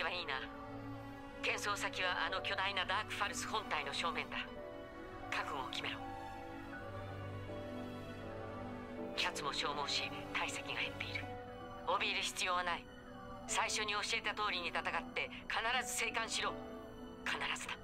義はいいな転送先はあの巨大なダークファルス本体の正面だ。覚悟を決めろ。キャツも消耗し体積が減っている怯える必要はない最初に教えた通りに戦って必ず生還しろ。必ずだ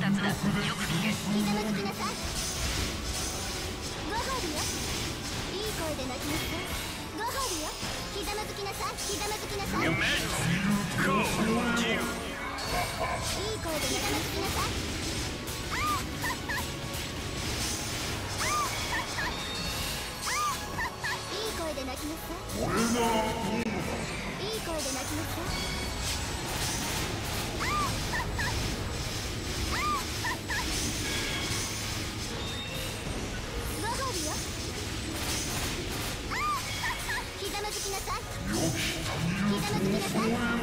達だよく聞けひざまずきなさいご褒美よいい声で泣きなさいご褒美よひざまずきなさいひざまずきなさいいい声でひざまずきなさいいい声で泣きなさい俺ならどうだいい声で泣きなさい Wow.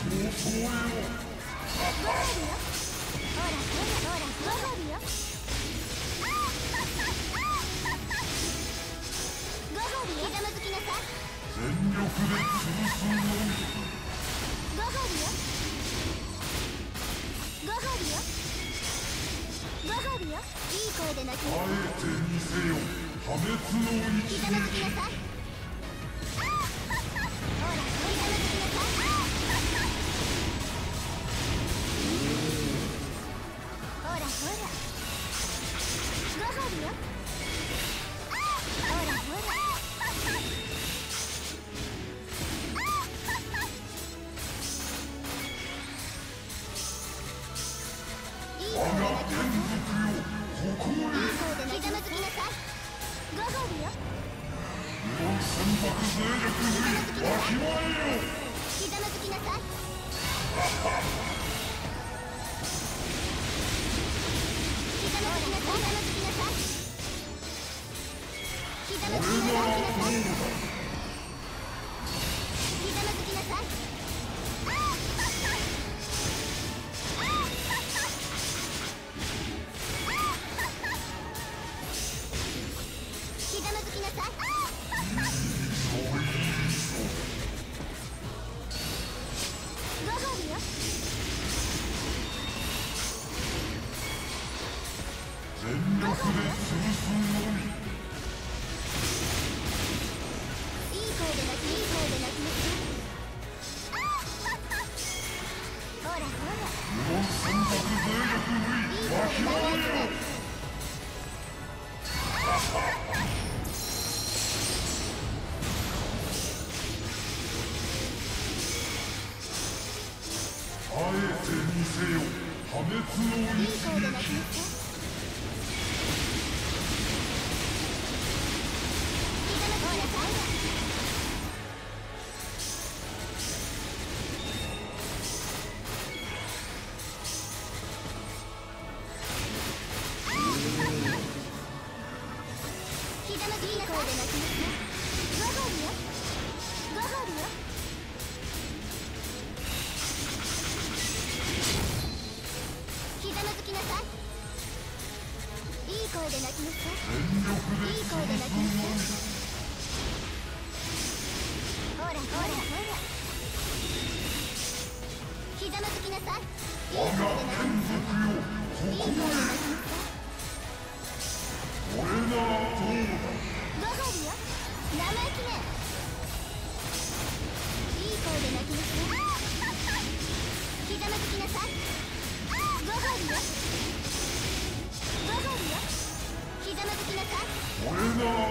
いいい声で泣きあえて見せよ破滅の一ひせよ破滅の一撃。さいいい声で泣きなさいいい声で泣きなさいほらほらほらひざまずきなさいいい声で泣きなさいいい声で泣きなさい俺ならどうだご褒美よ生意気ねいい声で泣きなさいひざまずきなさい。我がりよ我がりよどうよ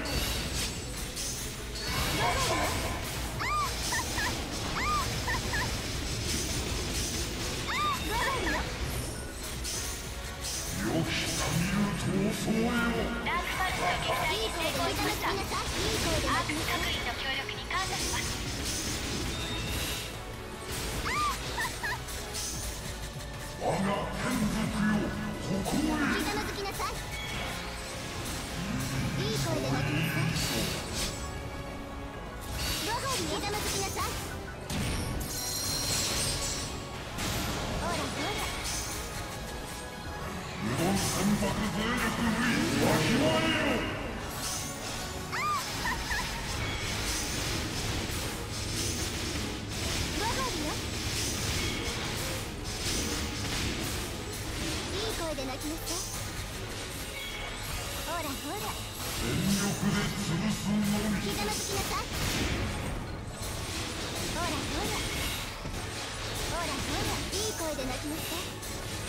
声で泣きますか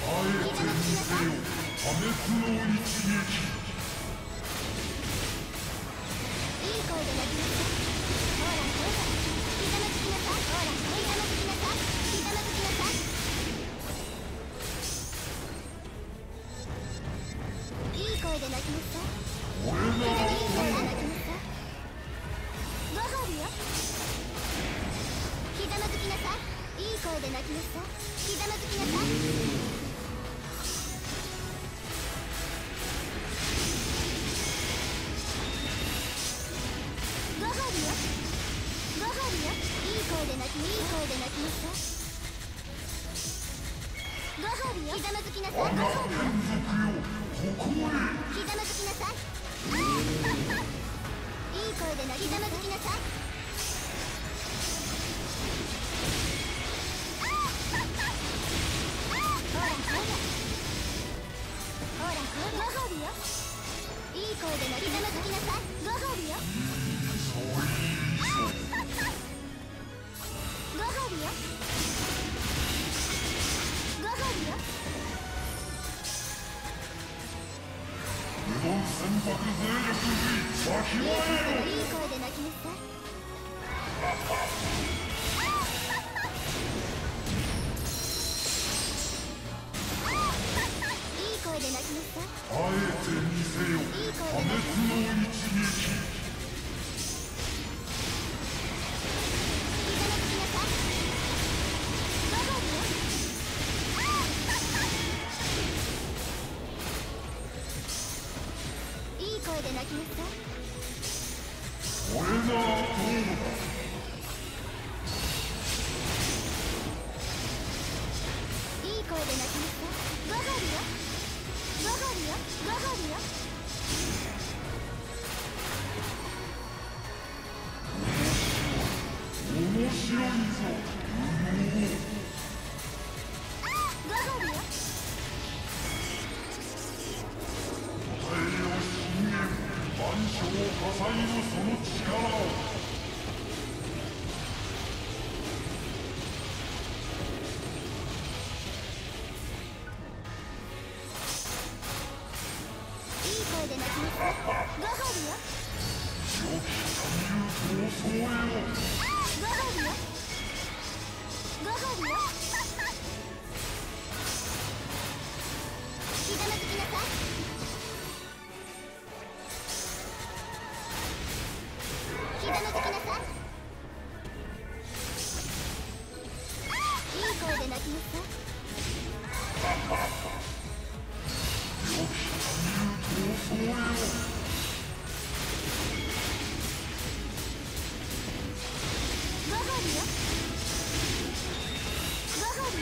あえて見せよ破滅の一撃。声で泣きいい声で泣きましょうご褒美よひざまずきなさいご褒美よひざまずきなさいいい声で泣きひきないいいできざまずきなさい。ご褒美よ。無言船舶勢力にわきまえよ Winner! 声ご褒よ。ごよ。まずきなさい。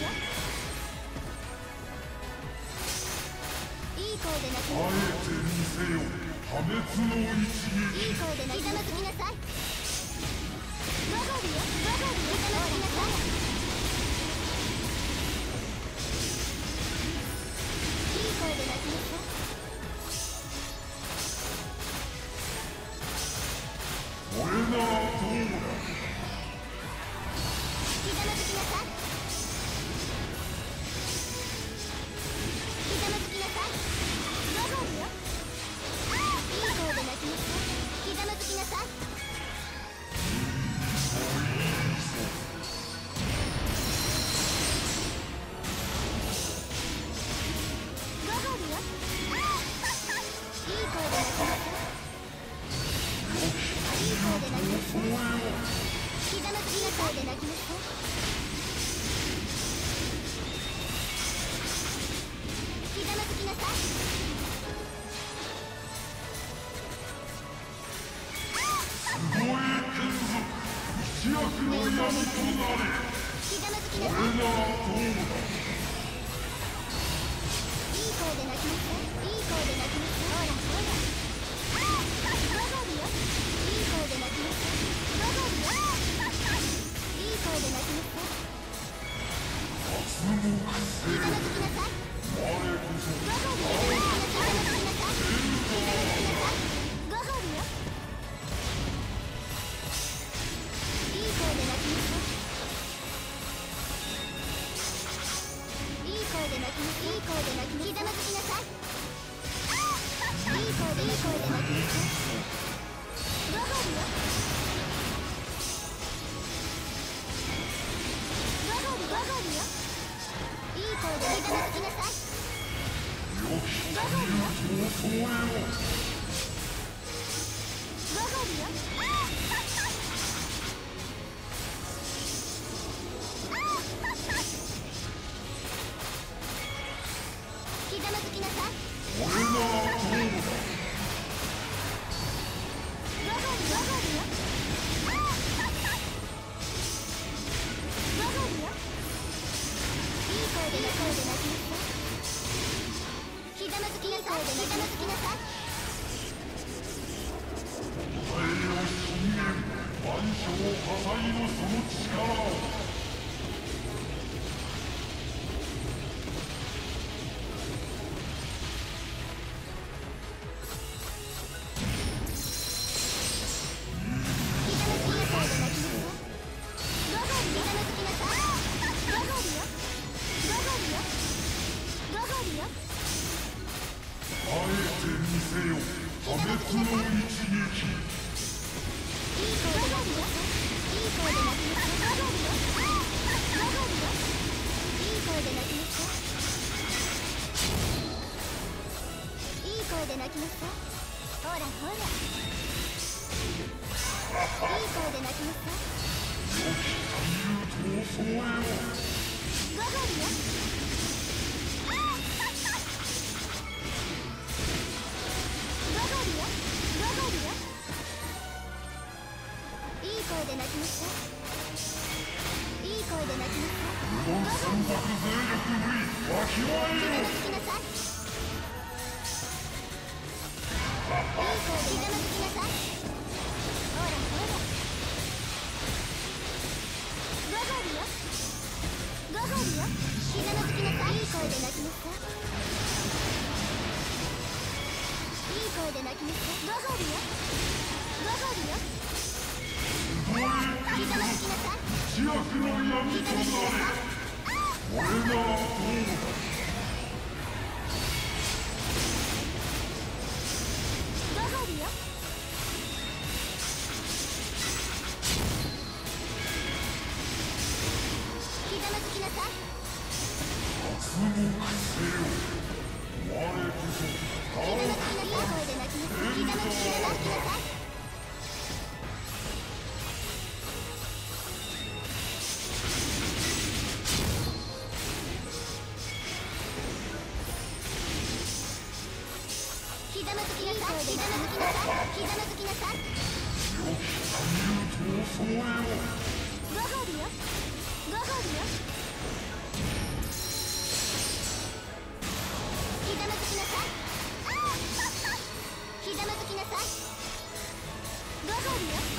いい声で泣きい。てみせよ破滅の一撃。いい声で泣きざまずきなさい。きなさいで傾きなさいを信淵万象破壊のその力きますいほらほら。いい声で鳴きますか？よ。よ。きなさい。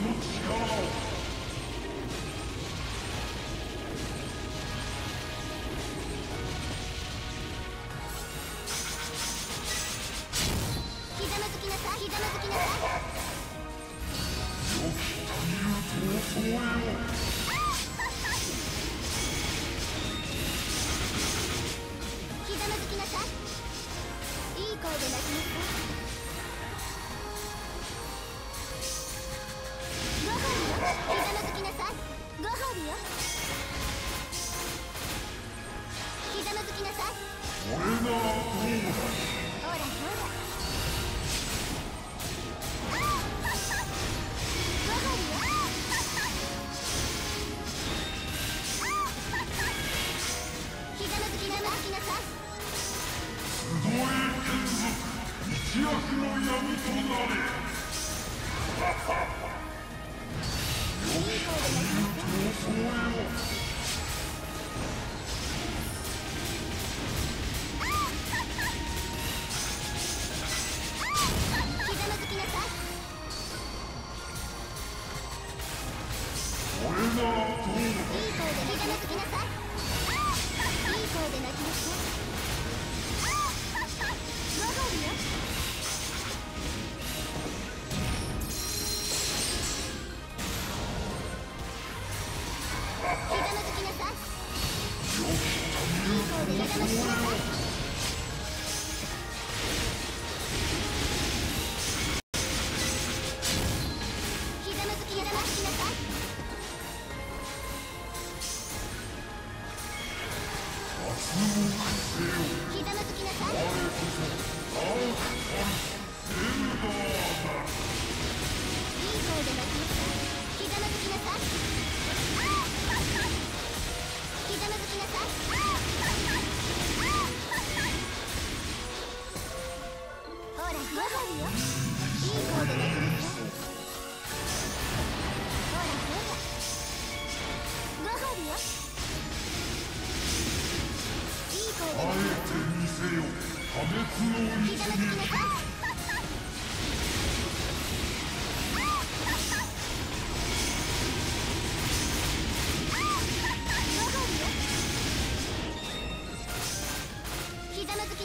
minute. いい声で泣きなさ。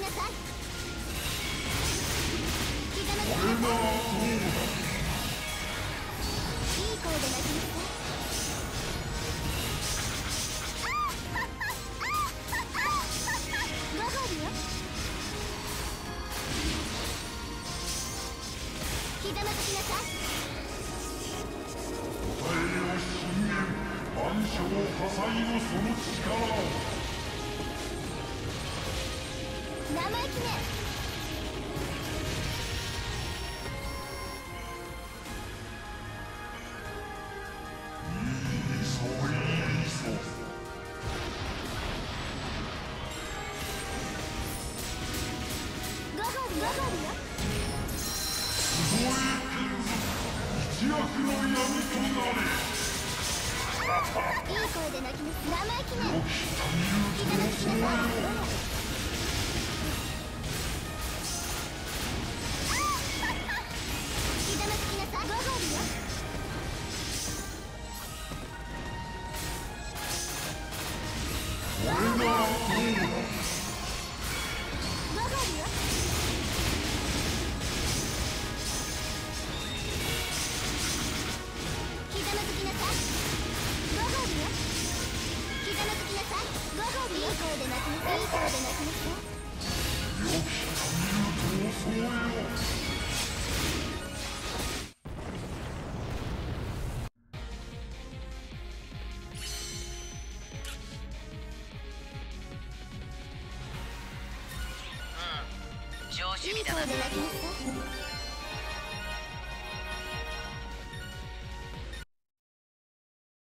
なさい。生意気な生意気な。生意気なで泣きますいい顔で